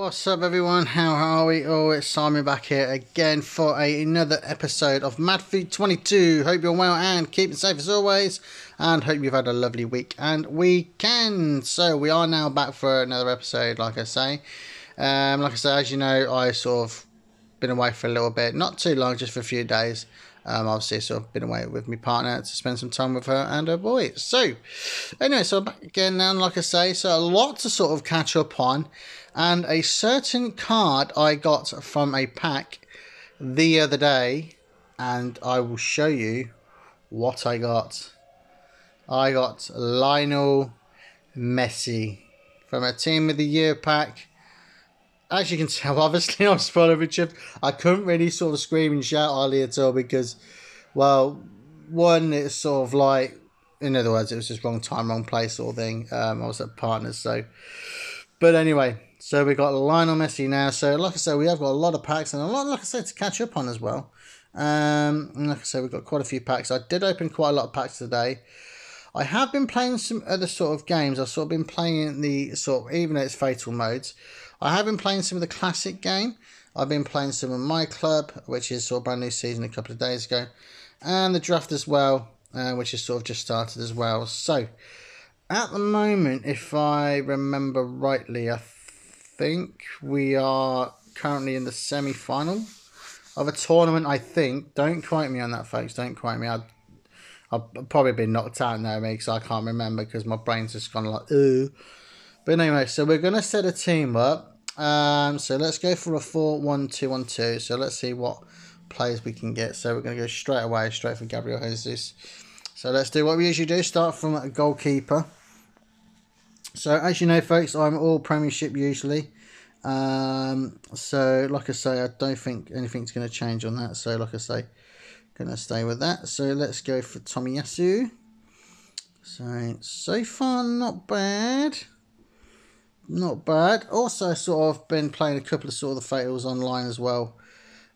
What's up everyone, how are we? Oh, it's Simon back here again for a, another episode of Mad Fut 22. Hope you're well and keeping safe as always and hope you've had a lovely week and weekend. So we are now back for another episode like I say. Um, like I say, as you know, I sort of been away for a little bit, not too long, just for a few days. Um, obviously, sort of been away with my partner to spend some time with her and her boys. So, anyway, so I'm back again now, like I say, so a lot to sort of catch up on, and a certain card I got from a pack the other day, and I will show you what I got. I got Lionel Messi from a Team of the Year pack as you can tell, obviously I'm spoiler Richard. I couldn't really sort of scream and shout at all because, well, one, it's sort of like, in other words, it was just wrong time, wrong place sort of thing. Um, I was at partners, so. But anyway, so we got Lionel Messi now. So, like I said, we have got a lot of packs and a lot, like I said, to catch up on as well. Um, like I said, we've got quite a few packs. I did open quite a lot of packs today. I have been playing some other sort of games. I've sort of been playing the sort of, even though it's fatal modes, I have been playing some of the classic game. I've been playing some of my club, which is sort of brand new season a couple of days ago, and the draft as well, uh, which has sort of just started as well. So, at the moment, if I remember rightly, I think we are currently in the semi final of a tournament. I think. Don't quote me on that, folks. Don't quote me. I'd, I've probably been knocked out now, me, because I can't remember because my brain's just gone like, ooh. But anyway, so we're going to set a team up. Um, so let's go for a 4-1-2-1-2. So let's see what players we can get. So we're going to go straight away, straight for Gabriel Jesus. So let's do what we usually do. Start from a goalkeeper. So as you know, folks, I'm all Premiership usually. Um, so like I say, I don't think anything's going to change on that. So like I say, going to stay with that. So let's go for Tomiyasu. So, so far not bad not bad. Also, sort of been playing a couple of sort of the fatals online as well.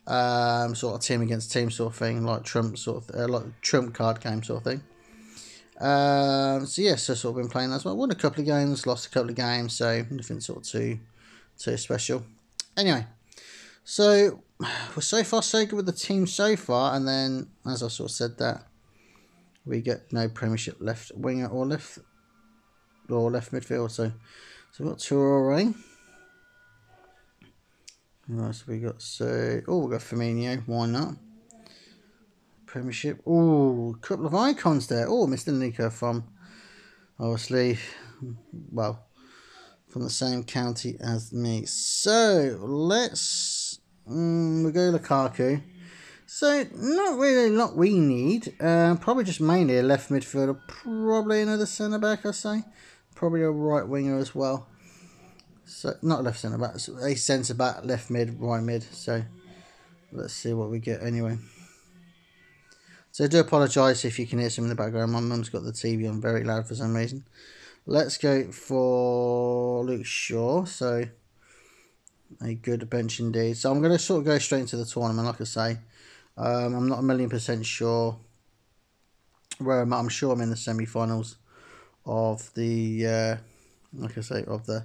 Um, sort of team against team sort of thing, like Trump sort of uh, like Trump card game sort of thing. Um, so yeah, so sort of been playing as well. Won a couple of games, lost a couple of games, so nothing sort of too too special. Anyway, so we're so far so good with the team so far, and then as I sort of said that we get no Premiership left winger or left or left midfield. So so we've got Traore. Right, so we got so oh we got Firmino, why not? Premiership. Oh, a couple of icons there. Oh, Mr. Nico from obviously well from the same county as me. So let's um, we go Lukaku. So not really what we need. Uh, probably just mainly a left midfielder, probably another centre back. I say probably a right winger as well. So not left centre back, a centre back, left mid, right mid. So let's see what we get anyway. So I do apologise if you can hear some in the background. My mum's got the TV on very loud for some reason. Let's go for Luke Shaw. So a good bench indeed. So I'm going to sort of go straight into the tournament, like I say. Um, I'm not a million percent sure where I'm. I'm sure I'm in the semi-finals of the, uh, like I say, of the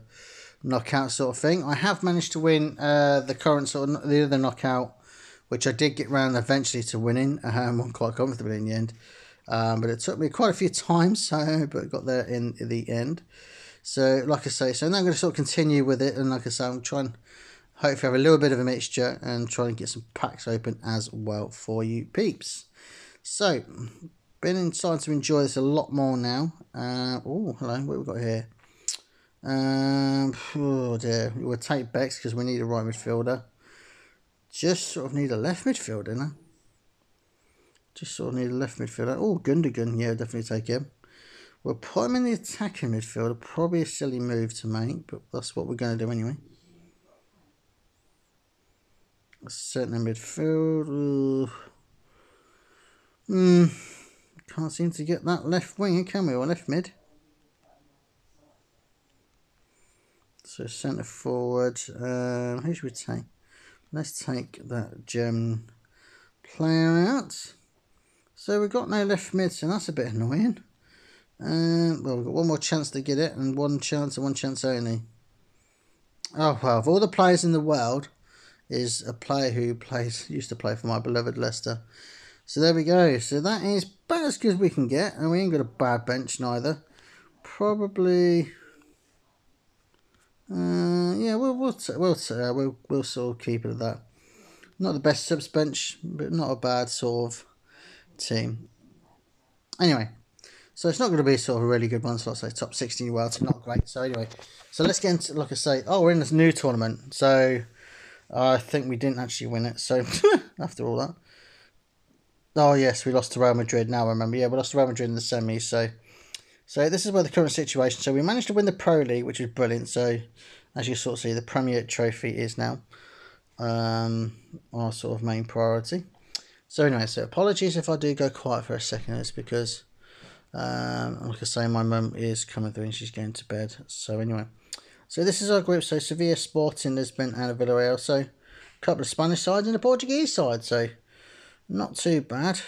knockout sort of thing. I have managed to win uh, the current sort of the other knockout, which I did get round eventually to winning. Um, quite comfortably in the end. Um, but it took me quite a few times, so but got there in the end. So, like I say, so now I'm going to sort of continue with it, and like I say, I'm trying hopefully have a little bit of a mixture and try and get some packs open as well for you peeps. So, been starting to enjoy this a lot more now. Uh, oh, hello, what have we got here? Um, oh dear, we'll take Bex because we need a right midfielder. Just sort of need a left midfielder now. Just sort of need a left midfielder. Oh, Gundogan, yeah, definitely take him. We'll put him in the attacking midfielder. Probably a silly move to make, but that's what we're going to do anyway. Centre midfield. Hmm. Can't seem to get that left wing, can we? Or left mid. So centre forward. Um, who should we take? Let's take that German player out. So we've got no left mid, so that's a bit annoying. Um, well, we've got one more chance to get it, and one chance and one chance only. Oh well, of all the players in the world, is a player who plays used to play for my beloved Leicester. So there we go. So that is about as good as we can get, and we ain't got a bad bench neither. Probably. Uh, yeah, we'll we'll we'll uh, we'll we'll sort of keep it at that. Not the best subs bench, but not a bad sort of team. Anyway, so it's not going to be sort of a really good one. So let's say top 16 world, so not great. So anyway, so let's get into, like I say, oh, we're in this new tournament. So I think we didn't actually win it. So after all that. Oh, yes, we lost to Real Madrid. Now I remember. Yeah, we lost to Real Madrid in the semi. So so this is where the current situation. So we managed to win the Pro League, which is brilliant. So as you sort of see, the Premier Trophy is now um, our sort of main priority. So anyway, so apologies if I do go quiet for a second. It's because, um, like I say, my mum is coming through and she's going to bed. So anyway, so this is our group. So Sevilla, Sporting, Lisbon, and Villarreal. So a couple of Spanish sides and a Portuguese side. So not too bad,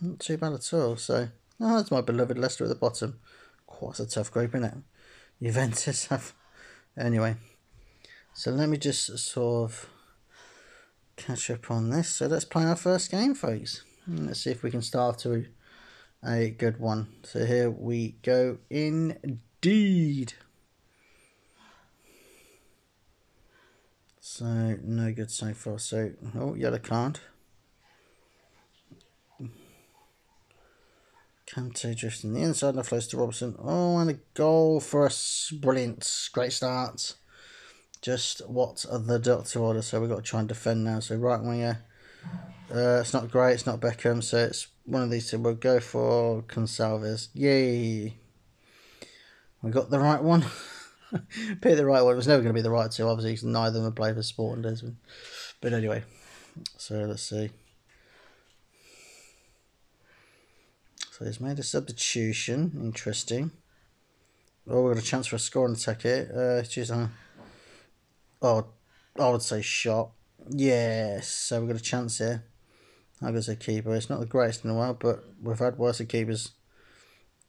not too bad at all. So oh, that's my beloved Leicester at the bottom. Quite a tough group, isn't it? Juventus have. Anyway, so let me just sort of catch up on this. So let's play our first game, folks. Let's see if we can start to a good one. So here we go indeed. So no good so far. So oh yellow card. Kante drifting the inside and flows to Robertson. Oh, and a goal for us. Brilliant. Great start just what the doctor ordered. So we've got to try and defend now. So right winger, uh, it's not great. It's not Beckham. So it's one of these two. We'll go for Gonçalves. Yay! We got the right one. Pick the right one. It was never going to be the right two, obviously, because neither of them play for Sporting Lisbon. But anyway, so let's see. So he's made a substitution. Interesting. Oh, we've got a chance for a score on attack here. Uh, geez, uh, Oh, I would say shot. Yes, so we've got a chance here. I guess a keeper. It's not the greatest in the world, but we've had worse keepers.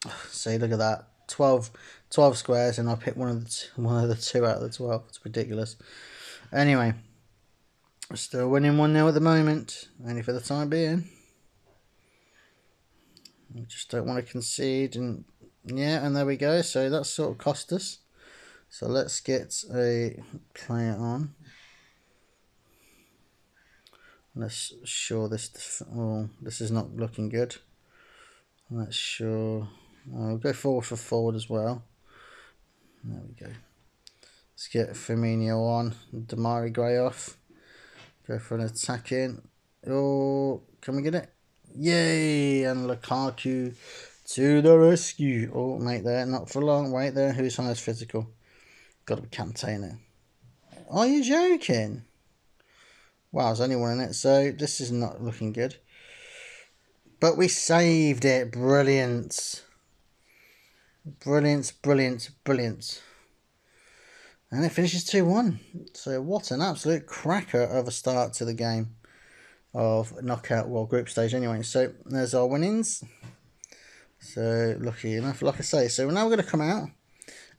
See, look at that. 12, 12 squares, and I picked one of the two, one of the two out of the twelve. It's ridiculous. Anyway, still winning one 0 at the moment, only for the time being. We just don't want to concede, and yeah, and there we go. So that's sort of cost us. So let's get a player on. Let's show this. Oh, this is not looking good. Let's show. Uh, I'll go forward for forward as well. There we go. Let's get Firmino on. Demarai Gray off. Go for an attacking. Oh, can we get it? Yay! And Lukaku to the rescue. Oh, mate, there. Not for long. Wait there. Who's highest physical? Got to be container. Are you joking? Wow, there's only one in it, so this is not looking good. But we saved it. Brilliant. Brilliant, brilliant, brilliant. And it finishes 2 1. So, what an absolute cracker of a start to the game of knockout world group stage, anyway. So, there's our winnings. So, lucky enough, like I say. So, now we're going to come out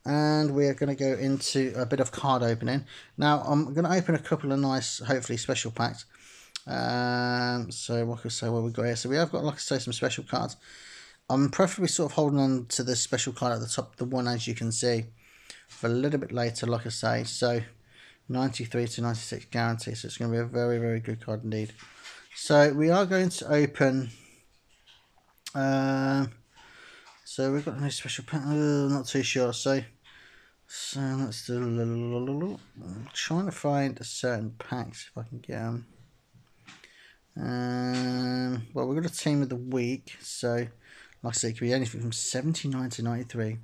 and we're going to go into a bit of card opening. Now, I'm going to open a couple of nice, hopefully, special packs. Um, so, what can say? What we got here? So, we have got, like I say, some special cards. I'm preferably sort of holding on to the special card at the top, the one as you can see, for a little bit later, like I say. So, 93 to 96 guarantee. So, it's going to be a very, very good card indeed. So, we are going to open. Uh, so we've got no special pack. Uh, not too sure. So, so let's do. I'm trying to find a certain packs if I can get them. Um, well, we've got a team of the week. So, like I say, it could be anything from 79 to 93.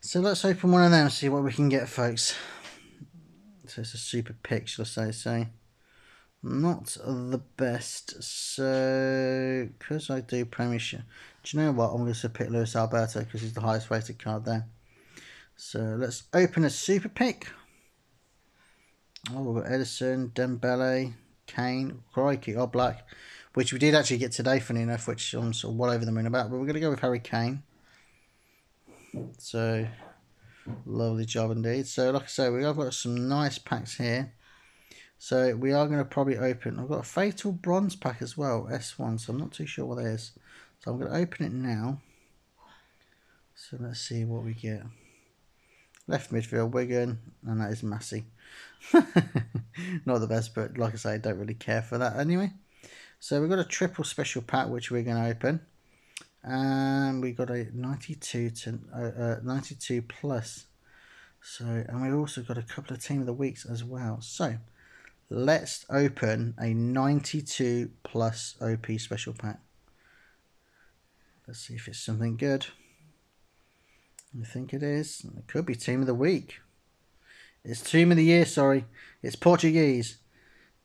So let's open one of them and see what we can get, folks. So it's a super shall I say. Not the best. So, because I do Premiership, do you know what? I'm going to pick Luis Alberto because he's the highest rated card there. So, let's open a super pick. Oh, we've got Edison, Dembele, Kane, Crikey, oh, Black, which we did actually get today, funny enough, which I'm sort of well over the moon about. But we're going to go with Harry Kane. So, Lovely job indeed. So like I say, we have got some nice packs here. So we are going to probably open. I've got a Fatal Bronze pack as well, S1. So I'm not too sure what that is. So I'm going to open it now. So let's see what we get. Left midfield, Wigan, and that is Massey. not the best, but like I say, I don't really care for that anyway. So we've got a triple special pack, which we're going to open. And we got a 92 to uh, uh, 92 plus. So, and we've also got a couple of team of the weeks as well. So, let's open a 92 plus OP special pack. Let's see if it's something good. I think it is. It could be team of the week. It's team of the year, sorry. It's Portuguese.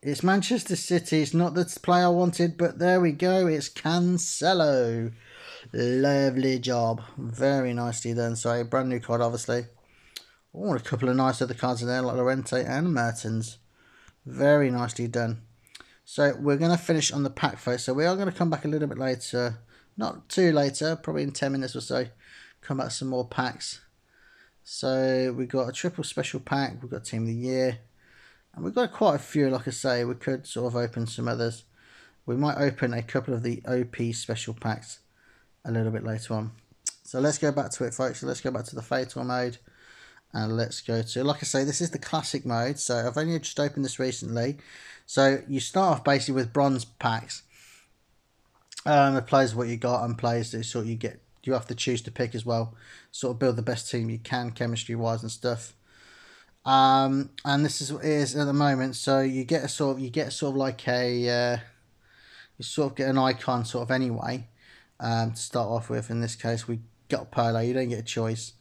It's Manchester City. It's not the player I wanted, but there we go. It's Cancelo. Lovely job. Very nicely done. Sorry, brand new card, obviously. Oh, a couple of nice other cards in there, like Llorente and Mertens. Very nicely done. So we're going to finish on the pack face. So we are going to come back a little bit later. Not too later, probably in 10 minutes or so. Come back some more packs. So we've got a triple special pack. We've got Team of the Year. And we've got quite a few, like I say. We could sort of open some others. We might open a couple of the OP special packs a little bit later on. So let's go back to it, folks. So let's go back to the Fatal mode and let's go to like I say this is the classic mode. So I've only just opened this recently. So you start off basically with bronze packs. Um, it plays what you got and plays that sort you get you have to choose to pick as well. Sort of build the best team you can chemistry wise and stuff. Um, and this is what it is at the moment. So you get a sort of you get sort of like a uh, you sort of get an icon sort of anyway um, to start off with. In this case we got Pirlo you don't get a choice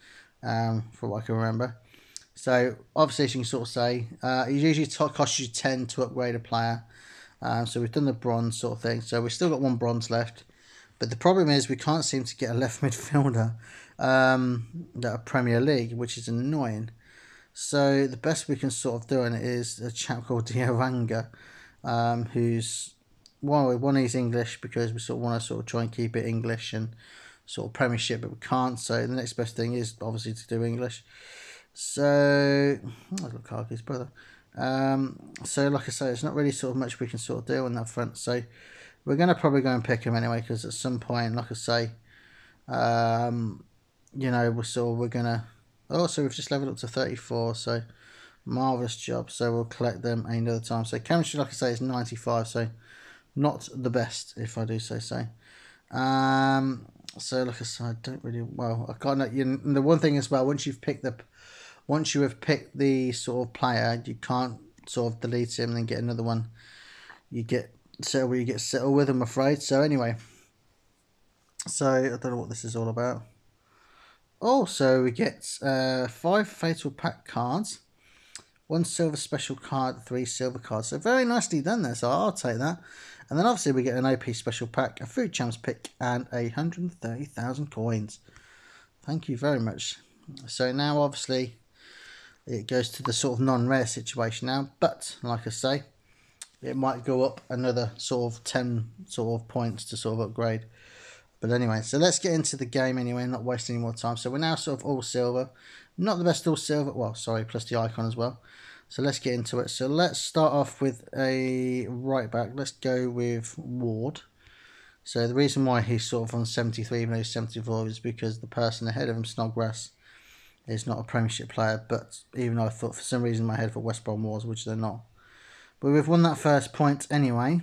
um, from what I can remember. So obviously, as you can sort of say, uh, it usually costs you 10 to upgrade a player. Um, so we've done the bronze sort of thing. So we've still got one bronze left. But the problem is we can't seem to get a left midfielder um, that are Premier League, which is annoying. So the best we can sort of do it is a chap called Diaranga, um, who's well, one he's English because we sort of want to sort of try and keep it English and sort of Premiership, but we can't. So the next best thing is obviously to do English. So, oh, look, Lukaku's brother. Um, so, like I say, it's not really sort of much we can sort of do on that front. So, we're going to probably go and pick him anyway, because at some point, like I say, um, you know, we're sort of, we're going to. Oh, so we've just leveled up to 34. So, marvellous job. So, we'll collect them another time. So, chemistry, like I say, is 95. So, not the best, if I do say so. Um, so like I said, I don't really well. I can't. You know, the one thing as well, once you've picked the, once you have picked the sort of player, you can't sort of delete him and then get another one. You get so where you get settled with. Him, I'm afraid. So anyway. So I don't know what this is all about. Also, we get uh, five fatal pack cards, one silver special card, three silver cards. So very nicely done there. So I'll take that. And then obviously we get an OP special pack, a FUT Champs pick, and a 130,000 coins. Thank you very much. So now obviously it goes to the sort of non-rare situation now. But like I say, it might go up another sort of 10 sort of points to sort of upgrade. But anyway, so let's get into the game anyway, not waste any more time. So we're now sort of all silver. Not the best all silver. Well, sorry, plus the icon as well. So let's get into it. So let's start off with a right back. Let's go with Ward. So the reason why he's sort of on 73 even though he's 74 is because the person ahead of him, Snodgrass, is not a Premiership player. But even though I thought for some reason my head for West Brom was, which they're not. But we've won that first point anyway.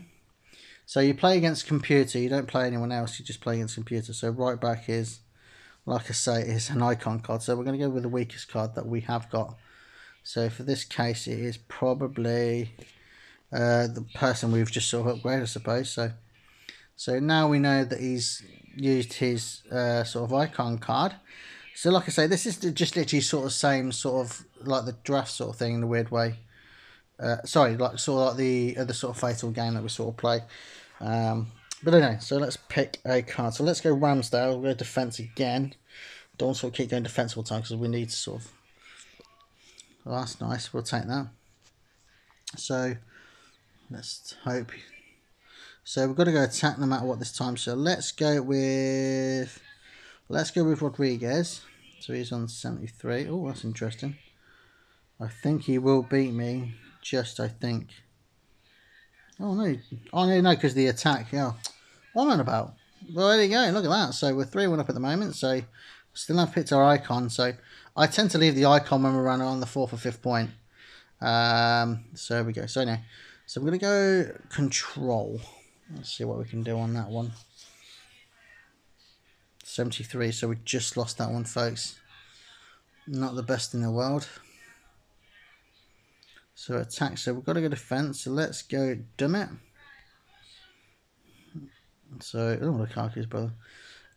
So you play against computer. You don't play anyone else. You just play against computer. So right back is, like I say, is an icon card. So we're going to go with the weakest card that we have got. So for this case, it is probably uh, the person we've just sort of upgraded, I suppose. So, so now we know that he's used his uh, sort of icon card. So like I say, this is just literally sort of same sort of like the draft sort of thing in a weird way. Uh, sorry, like sort of like the other sort of fatal game that we sort of play. Um, but anyway, so let's pick a card. So let's go Ramsdale. We'll go defense again. Don't sort of keep going defense all the time because we need to sort of well, that's nice. We'll take that. So, let's hope. So we've got to go attack no matter what this time. So let's go with, let's go with Rodriguez. So he's on 73. Oh, that's interesting. I think he will beat me. Just, I think. Oh, no. Oh, no, no, because the attack. Yeah. What am I about? Well, there you go. Look at that. So we're 3-1 up at the moment. So still have picked our icon. So I tend to leave the icon when we're running on the fourth or fifth point. Um, so we go. So now, so we're going to go control. Let's see what we can do on that one. 73, so we just lost that one, folks. Not the best in the world. So attack, so we've got to go defense, so let's go dumb it. So, oh, carcass, brother.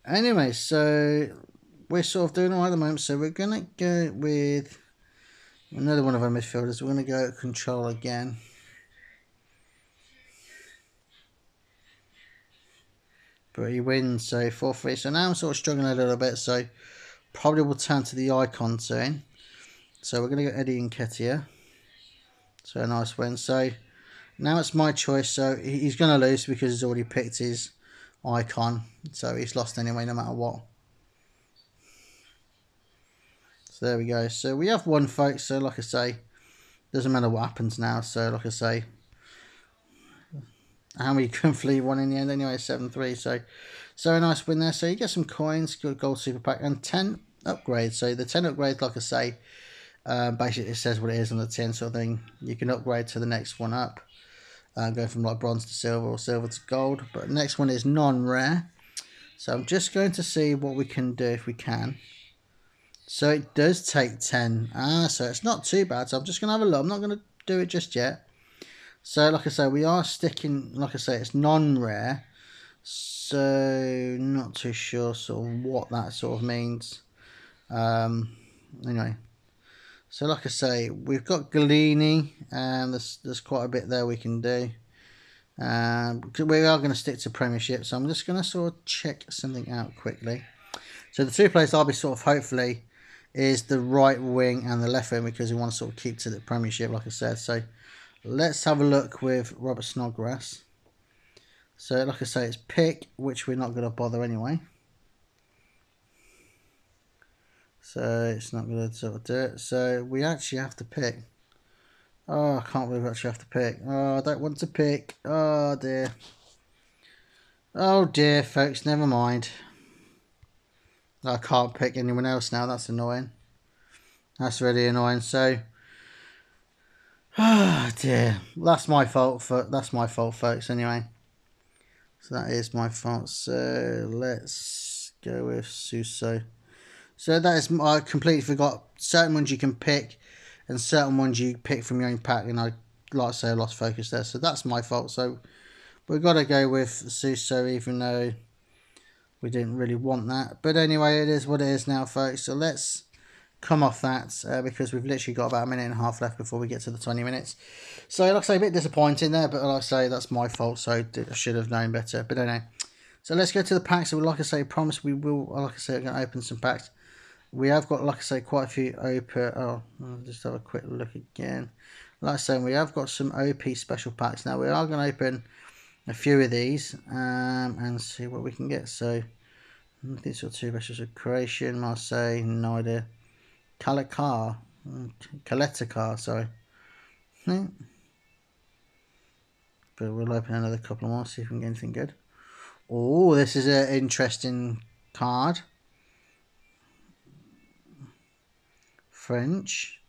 Anyway, so we're sort of doing all right at the moment, so we're going to go with another one of our midfielders. We're going to go control again. but he wins so 4-3 so now I'm sort of struggling a little bit so probably will turn to the icon soon. So we're going to get Eddie Nketiah so a nice win. So now it's my choice so he's going to lose because he's already picked his icon. So he's lost anyway no matter what so there we go. So we have one folks so like I say doesn't matter what happens now. So like I say how many can flee one in the end anyway 7-3 so so a nice win there. So you get some coins good gold super pack and 10 upgrades. So the 10 upgrades like I say uh, basically it says what it is on the 10 sort of thing. You can upgrade to the next one up uh, go from like bronze to silver or silver to gold. But next one is non-rare. So I'm just going to see what we can do if we can so it does take 10 ah so it's not too bad so I'm just gonna have a look I'm not gonna do it just yet so, like I say, we are sticking, like I say, it's non-rare. So, not too sure sort of what that sort of means. Um, anyway. So, like I say, we've got Galini, and there's, there's quite a bit there we can do. Um, we are going to stick to Premiership, so I'm just going to sort of check something out quickly. So, the two players I'll be sort of hopefully is the right wing and the left wing because we want to sort of keep to the Premiership, like I said. So, Let's have a look with Robert Snodgrass. So, like I say, it's pick, which we're not going to bother anyway. So, it's not going to sort of do it. So, we actually have to pick. Oh, I can't believe we actually have to pick. Oh, I don't want to pick. Oh, dear. Oh, dear, folks, never mind. I can't pick anyone else now. That's annoying. That's really annoying. So, Ah, dear. That's my fault. For, that's my fault, folks. Anyway, so that is my fault. So let's go with Suso. So that is I completely forgot. Certain ones you can pick, and certain ones you pick from your own pack. And I like I say, I lost focus there. So that's my fault. So we've got to go with Suso, even though we didn't really want that. But anyway, it is what it is now, folks. So let's come off that uh, because we've literally got about a minute and a half left before we get to the 20 minutes. So, like I say, a bit disappointing there, but like I say, that's my fault, so I should have known better. But anyway, so let's go to the packs. So, like I say, promise we will, like I say, I'm going to open some packs. We have got, like I say, quite a few open. Oh, I'll just have a quick look again. Like I say, we have got some OP special packs. Now, we are going to open a few of these um, and see what we can get. So, these are two specials of creation, Marseille, no idea. Kalakar. Kaletakar, sorry. Hmm. But we'll open another couple more, see if we can get anything good. Oh, this is an interesting card. French.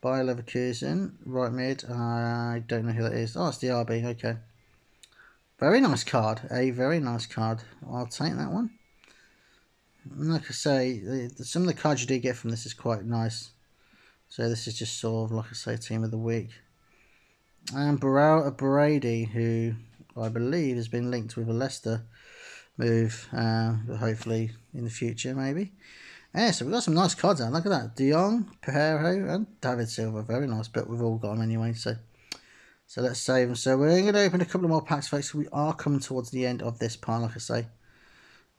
Bayer Leverkusen. Right mid. I don't know who that is. Oh, it's the RB. Okay. Very nice card. A very nice card. I'll take that one like I say, some of the cards you do get from this is quite nice. So this is just sort of, like I say, team of the week. And Burrell Brady, who I believe has been linked with a Leicester move, uh, hopefully in the future, maybe. Yeah, so we've got some nice cards out. Look at that. De Jong, Pereiro, and David Silva. Very nice, but we've all got them anyway, so... So let's save them. So we're going to open a couple more packs, folks. We are coming towards the end of this part, like I say.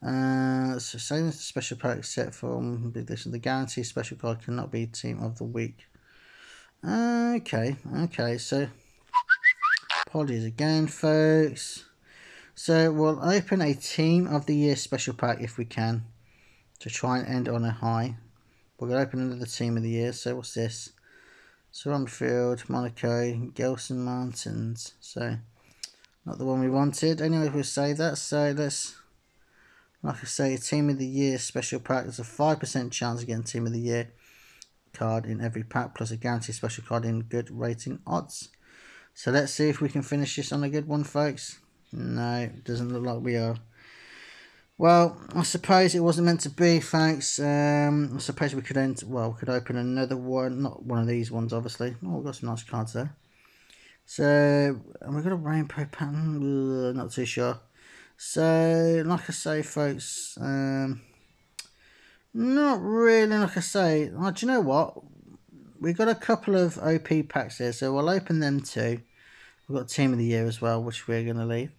Uh, so saying the special pack set from edition. The guarantee special card cannot be team of the week. Okay, okay, so apologies again, folks. So we'll open a team of the year special pack if we can to try and end on a high. we're going to open another team of the year. So what's this? Field, Monaco, Gelson Martins. So not the one we wanted. Anyway, we'll save that. So let's, like I say, team of the year special pack. There's a 5% chance of getting team of the year card in every pack, plus a guaranteed special card in good rating odds. So let's see if we can finish this on a good one, folks. No, doesn't look like we are. Well, I suppose it wasn't meant to be, thanks. Um, I suppose we could end, well, we could open another one, not one of these ones, obviously. Oh, we've got some nice cards there. So, we've got a rainbow pattern, not too sure. So, like I say, folks, um, not really, like I say. Oh, do you know what? We've got a couple of OP packs here, so we'll open them too. We've got Team of the Year as well, which we're going to leave.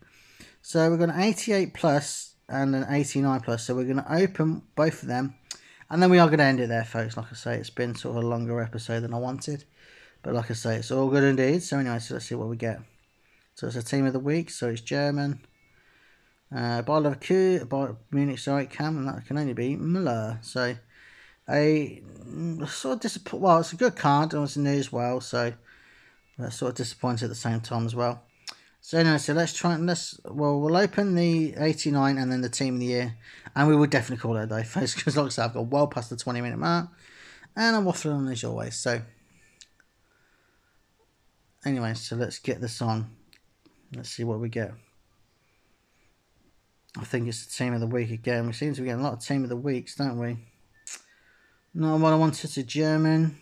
So we've got an 88 plus and an 89 plus. So we're going to open both of them. And then we are going to end it there, folks. Like I say, it's been sort of a longer episode than I wanted. But like I say, it's all good indeed. So anyway, so let's see what we get. So it's a team of the week. So it's German. Uh, Bayer Leverkusen, by Munich, sorry, Cam, and that can only be Muller. So a sort of disappoint. Well, it's a good card. It was new as well. So that's sort of disappointed at the same time as well. So anyway, so let's try and let's well we'll open the 89 and then the team of the year, and we will definitely call it a day, folks, because like I said, I've got well past the 20 minute mark, and I'm waffling on as always. So anyway, so let's get this on. Let's see what we get. I think it's the team of the week again. We seem to be getting a lot of team of the weeks, don't we? Not what I wanted to German.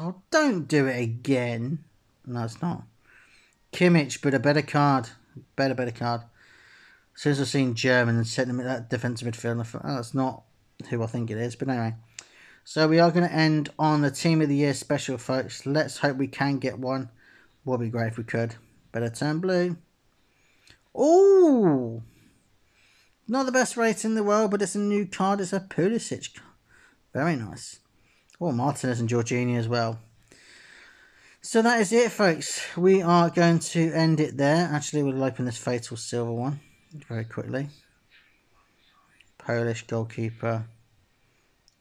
Oh, don't do it again. No, it's not. Kimmich, but a better card. Better, better card. As soon as I've seen German and setting him at that defensive midfield, I thought, oh, that's not who I think it is. But anyway. So we are going to end on the Team of the Year special, folks. Let's hope we can get one. Would be great if we could. Better turn blue. Oh! Not the best rate in the world, but it's a new card. It's a Pulisic card. Very nice. Oh, Martinez and Jorginho as well. So that is it, folks. We are going to end it there. Actually, we'll open this Fatal Silver one very quickly. Polish goalkeeper.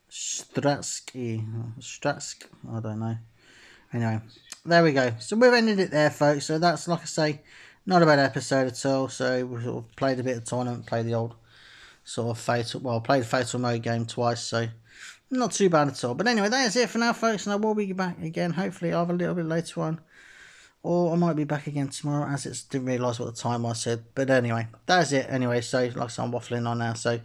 Stratsky. Stratsk? I don't know. Anyway, there we go. So we've ended it there, folks. So that's, like I say, not a bad episode at all. So we sort of played a bit of tournament, played the old sort of Fatal, well, played Fatal Mode game twice. So not too bad at all. But anyway, that is it for now, folks. And I will be back again, hopefully, either a little bit later on. Or I might be back again tomorrow, as it's didn't realise what the time I said. But anyway, that's it. Anyway, so like I said, I'm waffling on now. So,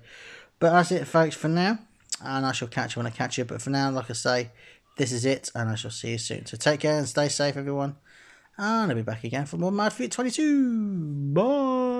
but that's it, folks, for now. And I shall catch you when I catch you. But for now, like I say, this is it. And I shall see you soon. So take care and stay safe, everyone. And I'll be back again for more Mad Fut 22. Bye.